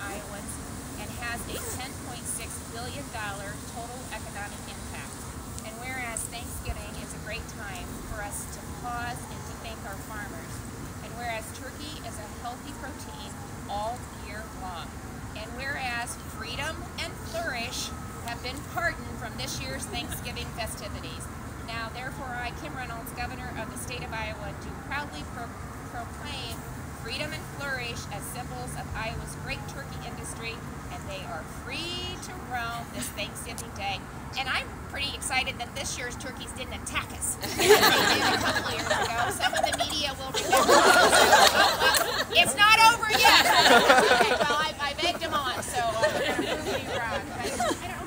Iowans and has a $10.6 billion total economic impact, and whereas Thanksgiving is a great time for us to pause and to thank our farmers, and whereas turkey is a healthy protein all year long, and whereas freedom and flourish have been pardoned from this year's Thanksgiving festivities. Now, therefore, I, Kim Reynolds, Governor of the state of Iowa, do proudly proclaim freedom and flourish as symbols of Iowa's great turkey industry, and they are free to roam this Thanksgiving Day. And I'm pretty excited that this year's turkeys didn't attack us. they did a couple years ago. Some of the media will remember. it's not over yet. well, I, I begged them on, so uh, I don't